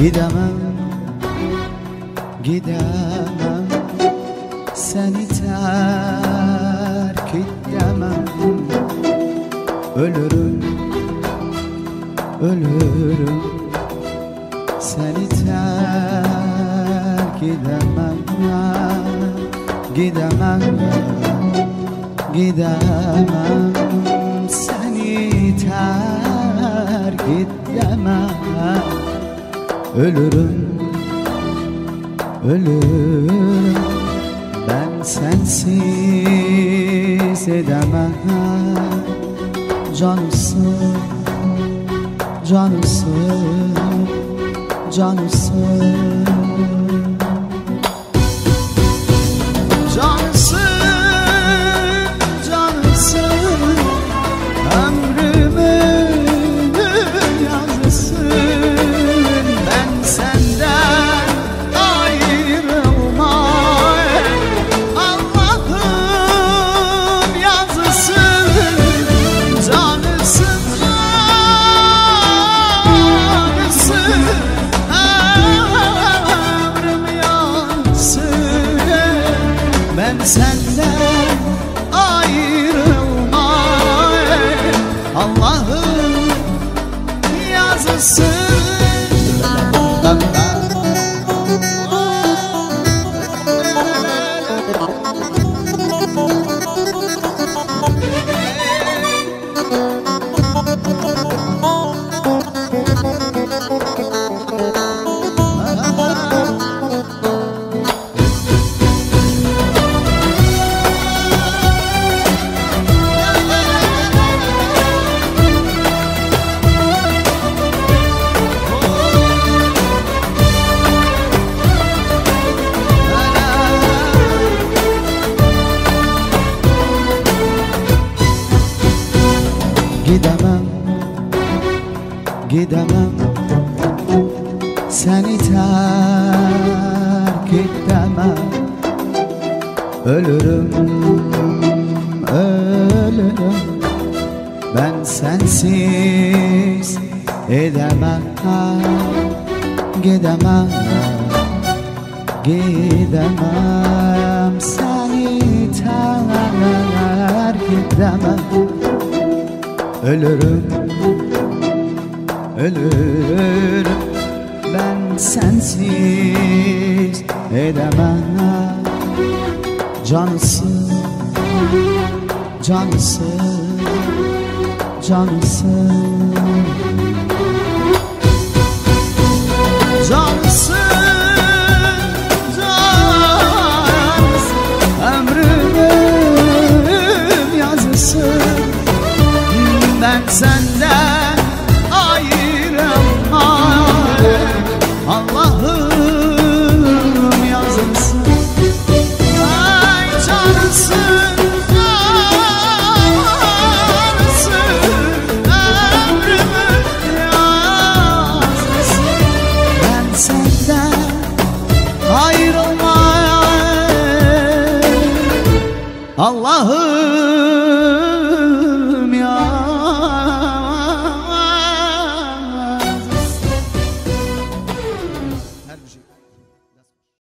Gidemem, gidemem. Seni terk edemem. Ölürüm, ölürüm. Seni terk edemem. Gidemem, gidemem. Seni terk edemem Ölürüm, ölürüm. Ben sensiz edemem. Canısın, canısın, canısın ben senden ayrılmay Allah'ın yazısı Gidemem, gidemem. Seni terk edemem. Ölürüm, ölürüm. Ben sensiz edemem. Gidemem, gidemem. Seni terk edemem Ölürüm, ölürüm. Ben sensiz edemem. Canısın, canısın, canısın Cansın, Ben senden ayrılmam Allah'ım yazısı Ay cansın, Allah'ım